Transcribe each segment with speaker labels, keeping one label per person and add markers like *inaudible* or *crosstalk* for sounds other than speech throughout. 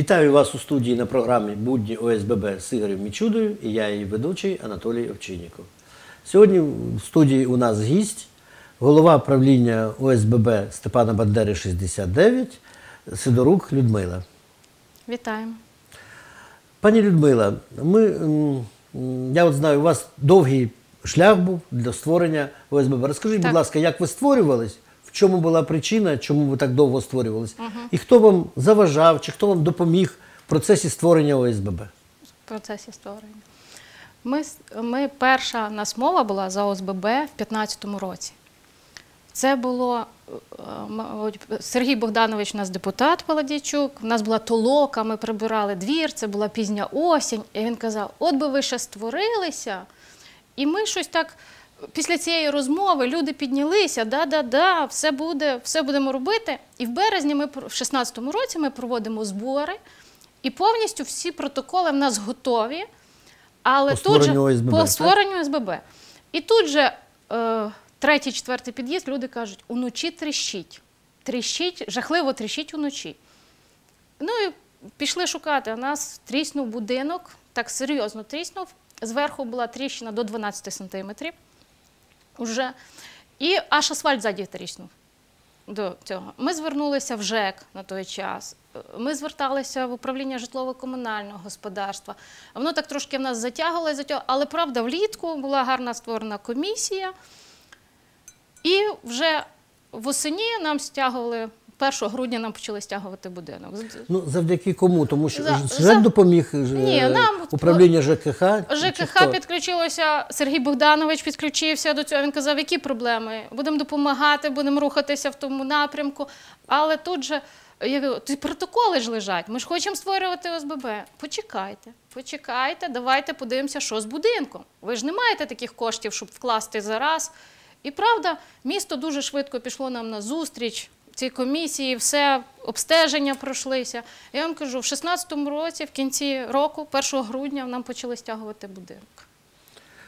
Speaker 1: Вітаю вас у студії на програмі Будні ОСББ з Ігорем Мічудою і я її ведучий Анатолій Овчинніков. Сьогодні в студії у нас гість, голова правління ОСББ Степана Бандери 69 Сидорук Людмила.
Speaker 2: Вітаємо.
Speaker 1: Пані Людмила, ми, я от знаю, у вас довгий шлях був для створення ОСББ. Розкажіть, будь ласка, як ви створювались? В чому була причина, чому ви так довго створювались? І хто вам заважав, чи хто вам допоміг в процесі створення ОСББ?
Speaker 2: в процесі створення. Ми, ми перша нас мова була за ОСББ в 2015 році. Це було е, Сергій Богданович, у нас депутат Паладійчук, у нас була толока, ми прибирали двір, це була пізня осінь. І він казав: от би ви ще створилися. І ми щось так. Після цієї розмови люди піднялися, да-да-да, все буде, все будемо робити. І в березні ми в 16-му році ми проводимо збори, і повністю всі протоколи в нас готові. Але
Speaker 1: По
Speaker 2: тут же
Speaker 1: ОСББ,
Speaker 2: по
Speaker 1: так?
Speaker 2: створенню СББ. І тут же е, третій, четвертий під'їзд, люди кажуть, уночі тріщить. Тріщить, жахливо тріщить уночі. Ну і пішли шукати. У нас тріснув будинок, так серйозно тріснув. Зверху була тріщина до 12 сантиметрів. Уже. І аж асфальт ззаді тріснув до цього. Ми звернулися в ЖЕК на той час. Ми зверталися в управління житлово-комунального господарства. Воно так трошки в нас затягувало, затягувало, але правда, влітку була гарна створена комісія. І вже восені нам стягували, 1 грудня нам почали стягувати будинок.
Speaker 1: Ну, завдяки кому? Тому що
Speaker 2: За-
Speaker 1: ЖЕК
Speaker 2: за-
Speaker 1: допоміг е,
Speaker 2: Ні, нам-
Speaker 1: управління ЖКХ.
Speaker 2: ЖКХ підключилося, Сергій Богданович підключився до цього. Він казав, які проблеми? Будемо допомагати, будемо рухатися в тому напрямку. Але тут же я кажу, протоколи ж лежать. Ми ж хочемо створювати ОСББ. Почекайте, почекайте, давайте подивимося, що з будинком. Ви ж не маєте таких коштів, щоб вкласти зараз. І правда, місто дуже швидко пішло нам на зустріч. Ці комісії, все обстеження пройшлися. Я вам кажу, в 16-му році, в кінці року, 1 грудня, нам почали стягувати будинок.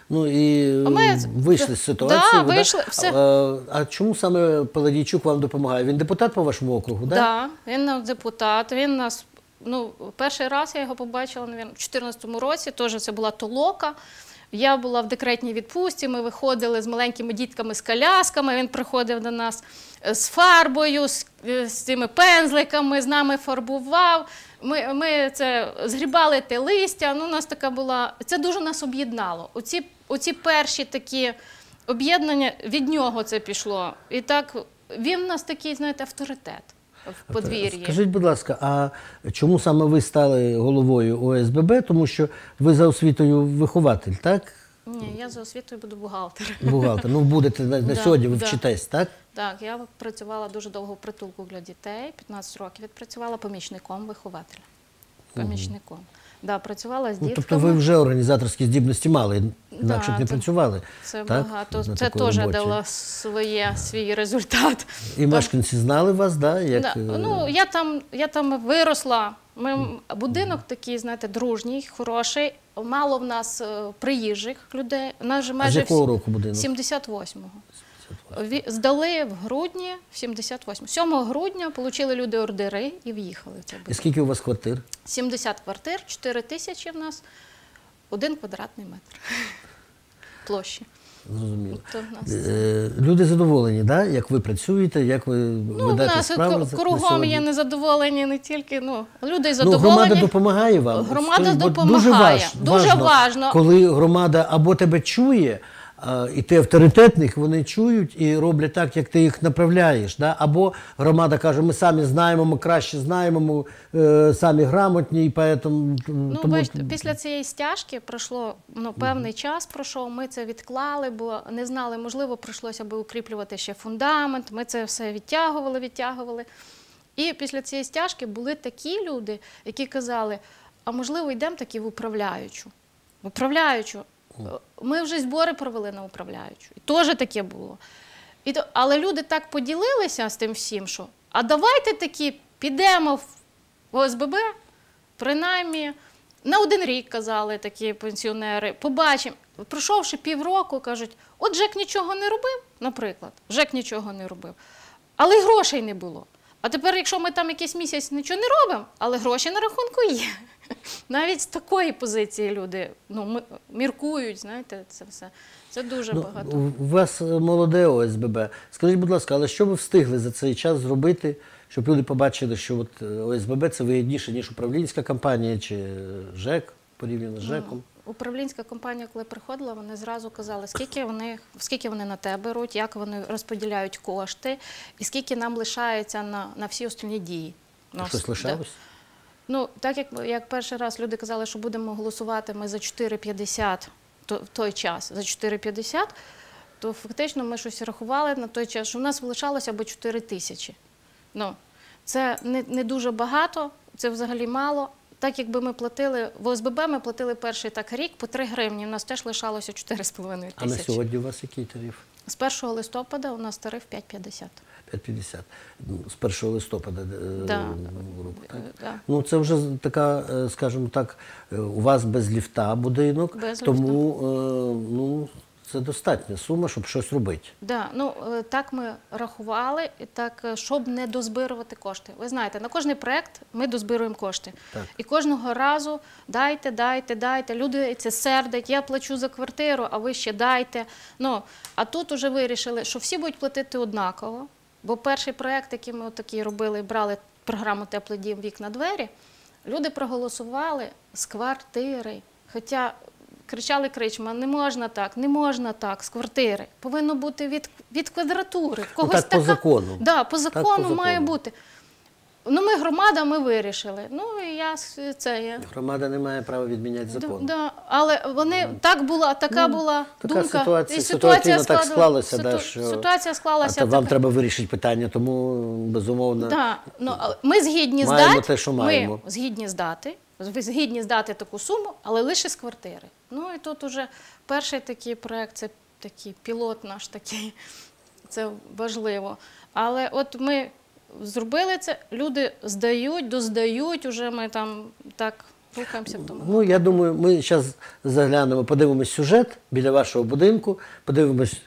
Speaker 1: Ну і
Speaker 2: А ми-
Speaker 1: вийшли з ситуації.
Speaker 2: Да,
Speaker 1: ви,
Speaker 2: вийшли, все.
Speaker 1: А, а чому саме Паладійчук вам допомагає? Він депутат по вашому округу,
Speaker 2: Так,
Speaker 1: так?
Speaker 2: да, він наш депутат. Він нас ну, перший раз я його побачила навірно, в 2014 році. Теж це була толока. Я була в декретній відпустці. Ми виходили з маленькими дітками з колясками. Він приходив до нас е, з фарбою, з, е, з цими пензликами, з нами фарбував. Ми, ми це згрібали те листя. Ну, у нас така була. Це дуже нас об'єднало. Оці, оці перші такі об'єднання від нього це пішло. І так він у нас такий, знаєте, авторитет в подвір'ї.
Speaker 1: Скажіть, будь ласка, а чому саме ви стали головою ОСББ? Тому що ви за освітою вихователь, так?
Speaker 2: Ні, я за освітою буду бухгалтер.
Speaker 1: Бухгалтер. Ну, будете на, на
Speaker 2: Да,
Speaker 1: сьогодні, ви
Speaker 2: да.
Speaker 1: вчитесь, так?
Speaker 2: Так, я працювала дуже довго в притулку для дітей, 15 років відпрацювала помічником вихователя. Помічником. Да, працювала з
Speaker 1: Ну, тобто ви вже організаторські здібності мали, інакше б не
Speaker 2: це-
Speaker 1: працювали.
Speaker 2: Це
Speaker 1: так?
Speaker 2: багато.
Speaker 1: На
Speaker 2: Це
Speaker 1: такій
Speaker 2: теж
Speaker 1: роботі.
Speaker 2: дало своє, свій результат.
Speaker 1: І мешканці знали вас, да? Як,
Speaker 2: Да,
Speaker 1: е,
Speaker 2: Ну, я там, я там виросла. Ми, будинок такий, знаєте, дружній, хороший. Мало в нас е, приїжджих людей. У нас же
Speaker 1: а з
Speaker 2: майже
Speaker 1: якого
Speaker 2: всі-
Speaker 1: року будинок?
Speaker 2: 78-го. Здали в грудні, в 78 7 грудня отримали люди ордери і в'їхали в цей
Speaker 1: І скільки у вас квартир?
Speaker 2: 70 квартир, 4 тисячі в нас, один квадратний метр площі.
Speaker 1: Зрозуміло.
Speaker 2: Нас
Speaker 1: Е, Люди задоволені, да? як ви працюєте, як ви
Speaker 2: Ну, в нас
Speaker 1: справи
Speaker 2: кругом є незадоволені не тільки ну, люди
Speaker 1: Ну,
Speaker 2: задоволені.
Speaker 1: громада допомагає вам.
Speaker 2: Громада допомагає.
Speaker 1: Дуже, важ-
Speaker 2: Дуже важно.
Speaker 1: коли громада або тебе чує, і ти авторитетних, вони чують і роблять так, як ти їх направляєш. Да? Або громада каже, ми самі знаємо, ми краще знаємо, ми е, самі грамотні, і поэтому,
Speaker 2: Ну,
Speaker 1: тому
Speaker 2: бачите, після цієї стяжки пройшло ну, певний час пройшов. Ми це відклали, бо не знали, можливо, прийшлося би укріплювати ще фундамент. Ми це все відтягували, відтягували. І після цієї стяжки були такі люди, які казали: а можливо, йдемо таки в управляючу. Управляючу. Ми вже збори провели на управляючу. Теж таке було. І то, але люди так поділилися з тим всім, що а давайте таки підемо в ОСББ, принаймні на один рік казали такі пенсіонери, побачимо. Пройшовши півроку, кажуть, от Жек нічого не робив, наприклад, Жек нічого не робив, але й грошей не було. А тепер, якщо ми там якийсь місяць нічого не робимо, але гроші на рахунку є. Навіть з такої позиції люди ну, міркують, знаєте, це все. Це дуже
Speaker 1: Ну,
Speaker 2: багато.
Speaker 1: у- вас молоде ОСББ. Скажіть, будь ласка, але що ви встигли за цей час зробити, щоб люди побачили, що от е, ОСББ це вигідніше, ніж управлінська компанія чи е, ЖЕК порівняно з ЖЕКом?
Speaker 2: Управлінська компанія, коли приходила, вони зразу казали, скільки вони, скільки вони на те беруть, як вони розподіляють кошти, і скільки нам лишається на, на всі остальні дії. Ну,
Speaker 1: Щось лишалось?
Speaker 2: Ну, так як, як перший раз люди казали, що будемо голосувати ми за 4,50 то, в той час, за 4,50, то фактично ми щось рахували на той час, що в нас лишалося або 4 тисячі. Ну, це не, не дуже багато, це взагалі мало. Так якби ми платили, в ОСББ ми платили перший так рік по 3 гривні, у нас теж лишалося 4,5 тисячі.
Speaker 1: А на сьогодні у вас який тариф?
Speaker 2: З 1 листопада у нас тариф 5,50.
Speaker 1: 5,50. Ну, З 1 листопада е,
Speaker 2: Да.
Speaker 1: року, так?
Speaker 2: Да.
Speaker 1: Ну, це вже така, е, скажімо так, е, у вас без ліфта будинок,
Speaker 2: Без
Speaker 1: тому е, ну, це достатня сума, щоб щось робити.
Speaker 2: Да, ну е, так ми рахували, так, е, щоб не дозбирувати кошти. Ви знаєте, на кожний проект ми дозбируємо кошти.
Speaker 1: Так.
Speaker 2: І кожного разу дайте, дайте, дайте. Люди це сердять, я плачу за квартиру, а ви ще дайте. Ну, а тут вже вирішили, що всі будуть платити однаково. Бо перший проект, який ми такий робили, брали програму Теплий дім вікна двері, люди проголосували з квартири. Хоча кричали кричма, не можна так, не можна так, з квартири. Повинно бути від, від квадратури. Когось
Speaker 1: так по закону.
Speaker 2: Да, по
Speaker 1: Так, по
Speaker 2: закону має бути. Ну, ми громада, ми вирішили. Ну, і я це я.
Speaker 1: Громада не має права відміняти закон.
Speaker 2: да. Але вони так була, така була
Speaker 1: Ну, така
Speaker 2: думка.
Speaker 1: ситуація-
Speaker 2: і
Speaker 1: ситуаційно так склалася, да, що-
Speaker 2: ситуація
Speaker 1: А
Speaker 2: склалася.
Speaker 1: вам треба вирішити питання, тому безумовно.
Speaker 2: Да. Ну, ми згідні
Speaker 1: Маємо
Speaker 2: здати.
Speaker 1: те, що маємо.
Speaker 2: Ми згідні здати, ви згідні здати таку суму, але лише з квартири. Ну і тут уже перший такий проект, це такий пілот наш такий, *laughs* це важливо. Але от ми зробили це, люди здають, доздають, уже ми там так рухаємося в тому.
Speaker 1: Ну, я думаю, ми зараз заглянемо, подивимось сюжет біля вашого будинку, подивимось,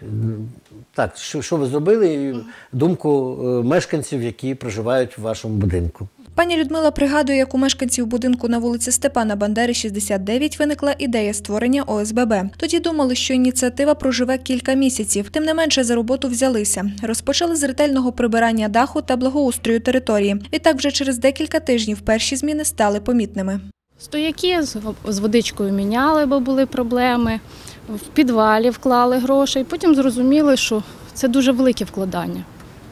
Speaker 1: так, що, що ви зробили, і думку е, мешканців, які проживають в вашому будинку.
Speaker 3: Пані Людмила пригадує, як у мешканців будинку на вулиці Степана Бандери, 69, виникла ідея створення ОСББ. Тоді думали, що ініціатива проживе кілька місяців. Тим не менше за роботу взялися. Розпочали з ретельного прибирання даху та благоустрою території. Відтак вже через декілька тижнів перші зміни стали помітними.
Speaker 2: Стояки з, водичкою міняли, бо були проблеми. В підвалі вклали гроші. І потім зрозуміли, що це дуже велике вкладання.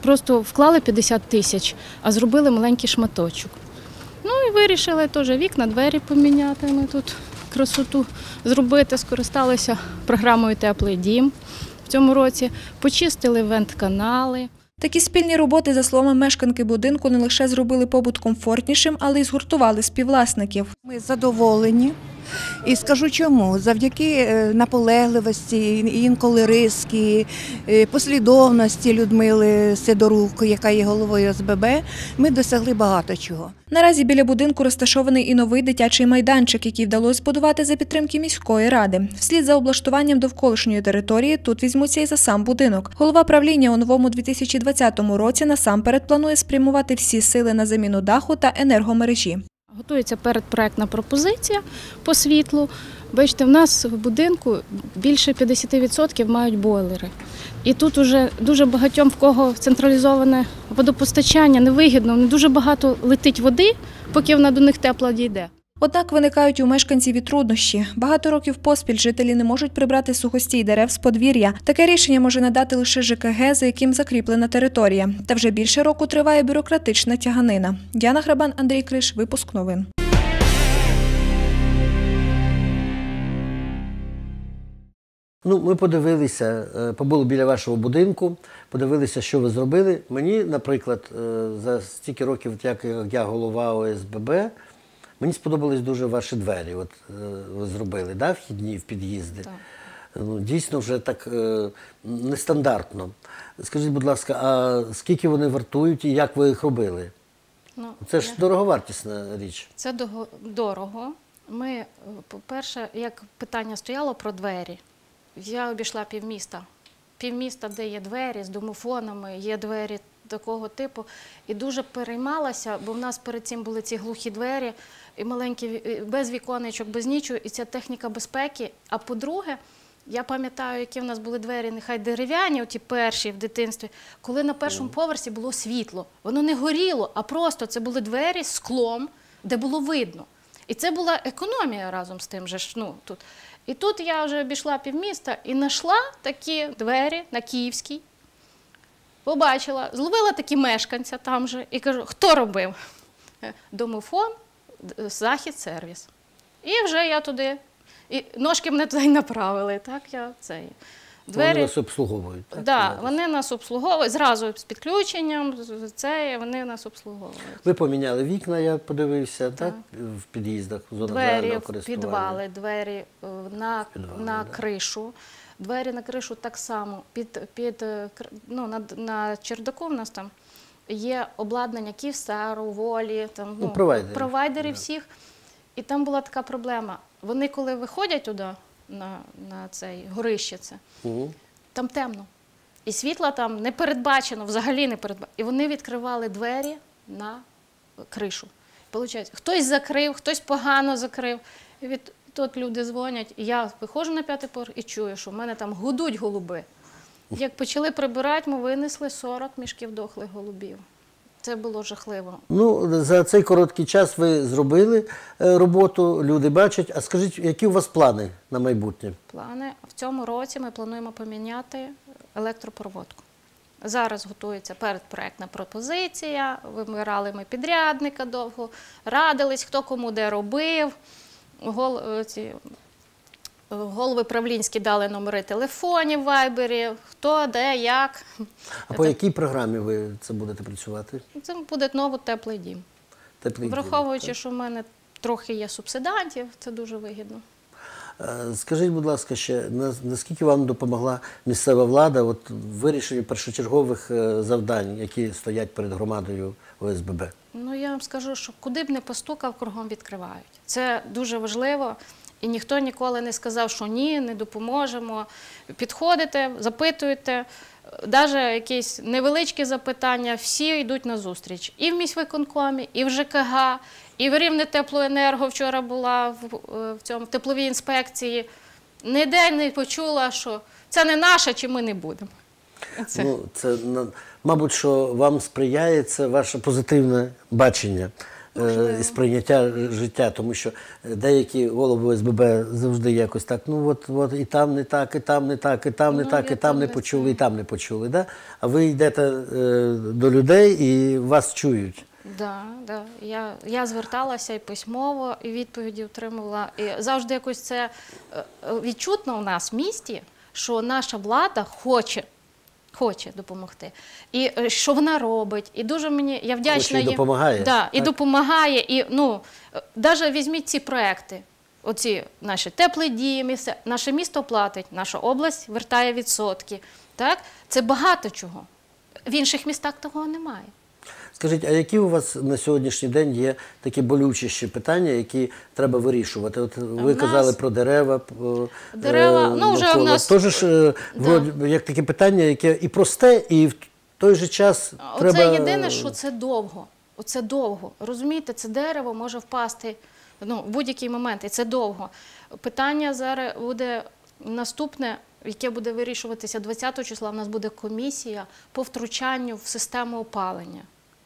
Speaker 2: Просто вклали 50 тисяч, а зробили маленький шматочок. Ну і вирішили теж вікна, двері поміняти. Ми тут красоту зробити, скористалися програмою Теплий дім в цьому році, почистили вент-канали.
Speaker 3: Такі спільні роботи, за словами мешканки будинку, не лише зробили побут комфортнішим, але й згуртували співвласників.
Speaker 4: Ми задоволені. І скажу чому. Завдяки е, наполегливості, інколи риски, е, послідовності Людмили Сидорук, яка є головою ОСББ, ми досягли багато чого.
Speaker 3: Наразі біля будинку розташований і новий дитячий майданчик, який вдалося збудувати за підтримки міської ради. Вслід за облаштуванням довколишньої території тут візьмуться і за сам будинок. Голова правління у новому 2020 році насамперед планує спрямувати всі сили на заміну даху та енергомережі.
Speaker 2: Готується передпроектна пропозиція по світлу. Бачите, в нас в будинку більше 50% мають бойлери. І тут вже дуже багатьом, в кого централізоване водопостачання невигідно, не дуже багато летить води, поки вона до них тепла дійде.
Speaker 3: Однак виникають у мешканців і труднощі. Багато років поспіль жителі не можуть прибрати сухостій дерев з подвір'я. Таке рішення може надати лише ЖКГ, за яким закріплена територія. Та вже більше року триває бюрократична тяганина. Діана Грабан, Андрій Криш, випуск новин.
Speaker 1: Ну, ми подивилися, е, побули біля вашого будинку, подивилися, що ви зробили. Мені, наприклад, е, за стільки років, як я голова ОСББ, мені сподобались дуже ваші двері. От е, ви зробили, да, вхідні в під'їзди.
Speaker 2: Так.
Speaker 1: Ну, дійсно, вже так е, нестандартно. Скажіть, будь ласка, а скільки вони вартують і як ви їх робили?
Speaker 2: Ну,
Speaker 1: Це ж
Speaker 2: я-
Speaker 1: дороговартісна річ.
Speaker 2: Це дорого. Ми, е, по-перше, як питання стояло про двері, я обійшла півміста півміста, де є двері з домофонами, є двері такого типу. І дуже переймалася, бо в нас перед цим були ці глухі двері, і маленькі без віконечок, без нічого, і ця техніка безпеки. А по-друге, я пам'ятаю, які в нас були двері, нехай дерев'яні, оті перші в дитинстві, коли на першому поверсі було світло. Воно не горіло, а просто це були двері з склом, де було видно. І це була економія разом з тим же ж, ну, тут. І тут я вже обійшла півміста і знайшла такі двері на Київській. Побачила, зловила такі мешканця там же і кажу, хто робив? Е, Домофон, захід, сервіс. І вже я туди, і ножки мене туди направили. Так, я цей.
Speaker 1: Вони вас обслуговують. Так,
Speaker 2: да, вони нас обслуговують зразу з підключенням, це вони нас обслуговують.
Speaker 1: Ви поміняли вікна, я подивився, так? В під'їздах, в зонах
Speaker 2: Двері
Speaker 1: загального користування.
Speaker 2: підвали, двері е, на,
Speaker 1: підвали,
Speaker 2: на
Speaker 1: да.
Speaker 2: кришу. Двері на кришу так само. Під, під, е, ну, на, на чердаку в нас там є обладнання Київстару, волі, там,
Speaker 1: Ну, провайдери.
Speaker 2: провайдери
Speaker 1: Да.
Speaker 2: всіх. І там була така проблема. Вони, коли виходять туди, на, на цей горище, це,
Speaker 1: Мгм.
Speaker 2: там темно. І світла там не передбачено, взагалі не передбачено. І вони відкривали двері на кришу. Получається, хтось закрив, хтось погано закрив. І від тут люди дзвонять, я виходжу на п'ятий поверх і чую, що в мене там гудуть голуби. Як почали прибирати, ми винесли 40 мішків дохлих голубів. Це було жахливо.
Speaker 1: Ну, за цей короткий час ви зробили е, роботу, люди бачать. А скажіть, які у вас плани на майбутнє?
Speaker 2: Плани в цьому році ми плануємо поміняти електропроводку. Зараз готується передпроектна пропозиція. Вибирали ми підрядника довго, радились, хто кому де робив. Гол, е, ці, е, голови правлінські дали номери телефонів Вайбері, хто, де, як.
Speaker 1: А по якій програмі ви це будете працювати?
Speaker 2: Це буде знову теплий дім.
Speaker 1: Теплий
Speaker 2: Враховуючи,
Speaker 1: дім,
Speaker 2: що в мене трохи є субсидантів, це дуже вигідно.
Speaker 1: Е, Скажіть, будь ласка, ще на- наскільки вам допомогла місцева влада от, в вирішенні першочергових е, завдань, які стоять перед громадою ОСББ?
Speaker 2: Ну, я вам скажу, що куди б не постукав, кругом відкривають. Це дуже важливо. І ніхто ніколи не сказав, що ні, не допоможемо. Підходите, запитуєте, навіть якісь невеличкі запитання, всі йдуть на зустріч. І в міськвиконкомі, і в ЖКГ, і в Рівне теплоенерго вчора була в, е, в цьому в тепловій інспекції. Ніде не почула, що це не наше, чи ми не будемо. Це.
Speaker 1: Ну, це мабуть, що вам сприяє це ваше позитивне бачення е, і сприйняття життя, тому що деякі голови ОСББ завжди якось так, ну от, от і там не так, і там не так, і там не
Speaker 2: Ну,
Speaker 1: так, і там не почули, і там не почули. Да? А ви йдете е, до людей і вас чують.
Speaker 2: Да, да. Я, я зверталася і письмово, і відповіді отримувала. І завжди якось це е, е, відчутно у нас в місті, що наша влада хоче. Хоче допомогти. І е, що вона робить. І дуже мені я вдячна їм.
Speaker 1: допомагає,
Speaker 2: Да, і допомагає. І ну, навіть візьміть ці проекти. Оці наші теплий дім, і все. наше місто платить, наша область вертає відсотки. Так? Це багато чого. В інших містах того немає.
Speaker 1: Скажіть, а які у вас на сьогоднішній день є такі болючіші питання, які треба вирішувати? От ви
Speaker 2: в
Speaker 1: казали про дерева.
Speaker 2: Дерева,
Speaker 1: е,
Speaker 2: ну, вже в нас-
Speaker 1: Тож ж, е,
Speaker 2: Да.
Speaker 1: як таке питання, яке і просте, і в той же час
Speaker 2: Оце
Speaker 1: треба...
Speaker 2: єдине, що це довго. Оце довго. Розумієте, це дерево може впасти ну, в будь-який момент, і це довго. Питання зараз буде наступне, яке буде вирішуватися 20 числа. У нас буде комісія по втручанню в систему опалення.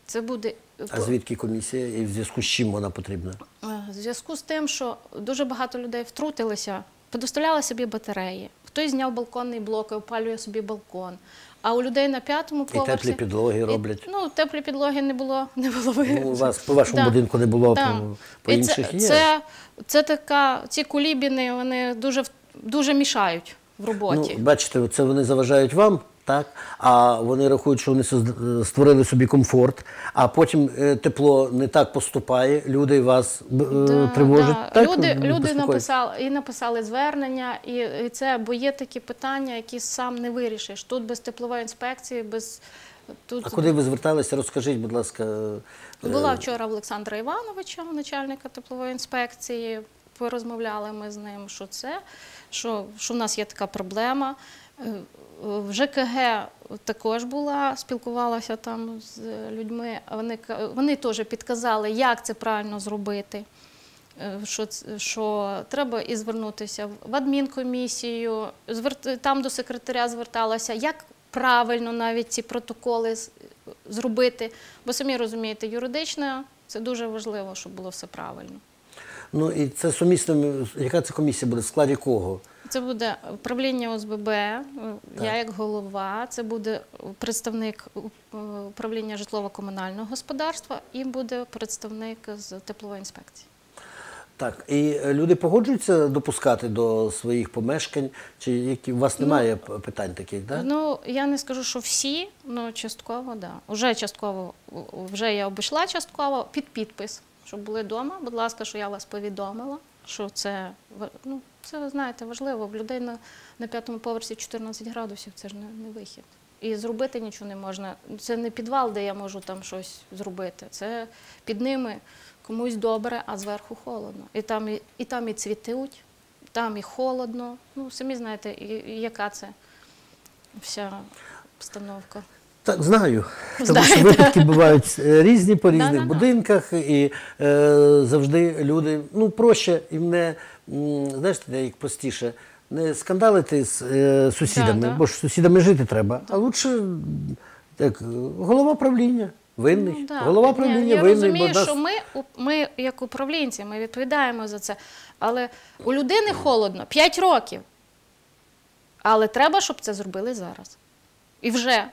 Speaker 2: Це буде
Speaker 1: А звідки комісія і в зв'язку з чим вона потрібна?
Speaker 2: Е, В зв'язку з тим, що дуже багато людей втрутилися, предоставляли собі батареї. Хтось зняв балконний блок і опалює собі балкон. А у людей на п'ятому
Speaker 1: І теплі підлоги
Speaker 2: І,
Speaker 1: роблять.
Speaker 2: ну, теплі підлоги не було, *laughs* не було.
Speaker 1: Ну, у вас по вашому
Speaker 2: Да.
Speaker 1: будинку не було,
Speaker 2: Да.
Speaker 1: по, по
Speaker 2: І
Speaker 1: інших
Speaker 2: це,
Speaker 1: є.
Speaker 2: Це, це така, ці кулібіни, вони дуже, дуже мішають в роботі.
Speaker 1: Ну, бачите, це вони заважають вам, так? А вони рахують, що вони створили собі комфорт, а потім е, тепло не так поступає, люди вас е,
Speaker 2: Да,
Speaker 1: тривожать.
Speaker 2: да.
Speaker 1: Так?
Speaker 2: Люди, люди написали, і написали звернення, і, і це, бо є такі питання, які сам не вирішиш. Тут без теплової інспекції, без тут
Speaker 1: А куди ви зверталися? Розкажіть, будь ласка. е,
Speaker 2: була вчора в Олександра Івановича, начальника теплової інспекції. Порозмовляли ми з ним, що це, що, що в нас є така проблема. В ЖКГ також була, спілкувалася там з людьми. Вони, вони теж підказали, як це правильно зробити. Е, Що, що треба і звернутися в адмінкомісію, там до секретаря зверталася, як правильно навіть ці протоколи зробити. Бо самі розумієте, юридично це дуже важливо, щоб було все правильно.
Speaker 1: Ну і це сумісно, яка це комісія буде, в складі кого?
Speaker 2: Це буде управління ОСББ, е, я як голова, це буде представник е, управління житлово-комунального господарства і буде представник з теплової інспекції.
Speaker 1: Так, і люди погоджуються допускати до своїх помешкань, чи які у вас немає п- питань таких, да?
Speaker 2: Ну я не скажу, що всі, але частково, да. Уже частково, вже я обійшла частково під підпис, щоб були вдома. Будь ласка, що я вас повідомила, що це ну, це ви знаєте важливо. В людей на, на п'ятому поверсі 14 градусів, це ж не, не вихід. І зробити нічого не можна. Це не підвал, де я можу там щось зробити. Це під ними комусь добре, а зверху холодно. І там і, і там і цвітуть, там і холодно. Ну, самі знаєте, і, і яка це вся обстановка.
Speaker 1: Так, знаю. Тому що випадки бувають е, різні по різних будинках, і е, завжди люди, ну, проще їм не, знаєш, як простіше, не скандалити з е, сусідами,
Speaker 2: Да-да.
Speaker 1: бо ж з сусідами жити треба, а лучше як, голова правління, винний.
Speaker 2: Ну, да.
Speaker 1: Голова
Speaker 2: Ні,
Speaker 1: правління
Speaker 2: я
Speaker 1: винний.
Speaker 2: розумію,
Speaker 1: бо нас-
Speaker 2: що ми, ми, як управлінці, ми відповідаємо за це. Але у людини холодно 5 років. Але треба, щоб це зробили зараз. І вже,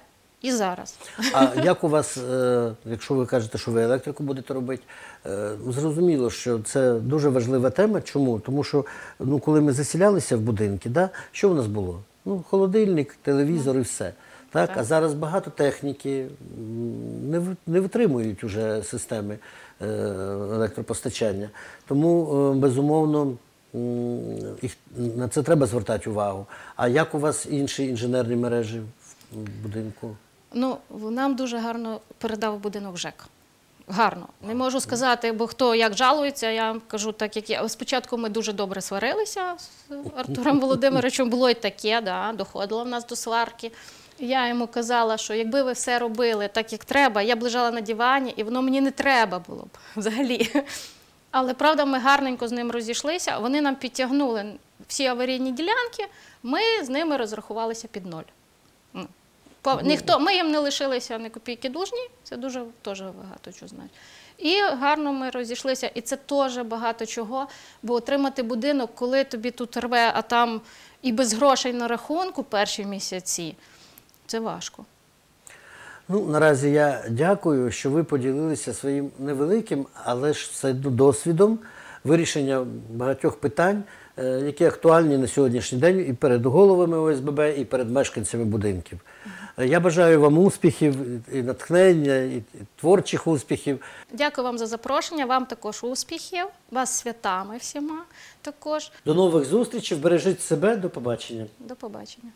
Speaker 2: і зараз.
Speaker 1: А як у вас, е, якщо ви кажете, що ви електрику будете робити, е, зрозуміло, що це дуже важлива тема. Чому? Тому що ну, коли ми заселялися в будинки, да, що в нас було? Ну, холодильник, телевізор і все. Так?
Speaker 2: Так.
Speaker 1: А зараз багато техніки не, не витримують уже системи е, електропостачання. Тому, безумовно, їх, на це треба звертати увагу. А як у вас інші інженерні мережі в будинку?
Speaker 2: Ну, нам дуже гарно передав будинок ЖЕК. Гарно. Не можу сказати, бо хто як жалується, я вам кажу так, як я. Спочатку ми дуже добре сварилися з Артуром Володимировичем. *laughs* Було й таке, да, доходило в нас до сварки. Я йому казала, що якби ви все робили так, як треба, я б лежала на дивані, і воно мені не треба було б *laughs* взагалі. Але правда, ми гарненько з ним розійшлися. Вони нам підтягнули всі аварійні ділянки, ми з ними розрахувалися під ноль. Ніхто, ми їм не лишилися ні копійки должні, це дуже теж багато чого знають. І гарно ми розійшлися, і це теж багато чого, бо отримати будинок, коли тобі тут рве, а там і без грошей на рахунку перші місяці, це важко.
Speaker 1: Ну, наразі я дякую, що ви поділилися своїм невеликим, але ж все досвідом вирішення багатьох питань, які актуальні на сьогоднішній день і перед головами ОСББ, і перед мешканцями будинків. Е, Я бажаю вам успіхів, і натхнення, і творчих успіхів.
Speaker 2: Дякую вам за запрошення, вам також успіхів, вас святами всіма також.
Speaker 1: До нових зустрічей, бережіть себе, до побачення.
Speaker 2: До побачення.